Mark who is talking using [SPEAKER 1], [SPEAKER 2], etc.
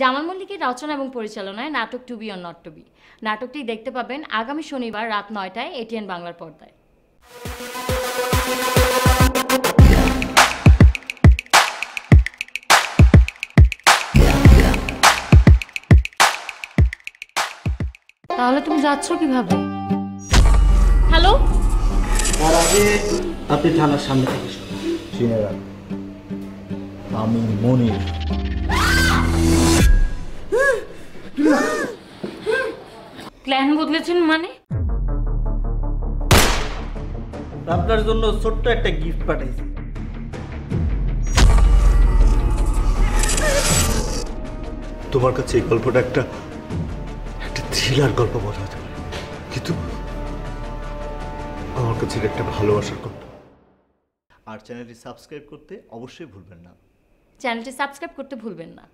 [SPEAKER 1] জামাল মল্লিকের রচনা এবং পরিচালনায় নাটক to be or not to be. নাটকটি দেখতে পাবেন আগামী শনিবার রাত নয়টায় এটিএন বাংলার পর্দায়। তাহলে তুমি যাচ্ছ কীভাবে? হ্যালো?
[SPEAKER 2] আপনি থানার সামনে থেকে
[SPEAKER 3] চিনে রাখ আমি মনির।
[SPEAKER 1] প্ল্যান বদলেছেন মানে?
[SPEAKER 2] আপনার জন্য ছোট্ট একটা গিফট পাঠাইছি।
[SPEAKER 4] তোমার কাছে এই গল্পটা একটা একটা থ্রিলার গল্প মনে হতে পারে। কিন্তু আমার কাছে এটা একটা ভালোবাসার গল্প। আর চ্যানেলটি সাবস্ক্রাইব করতে অবশ্যই ভুলবেন না।
[SPEAKER 1] চ্যানেলটি সাবস্ক্রাইব করতে ভুলবেন না।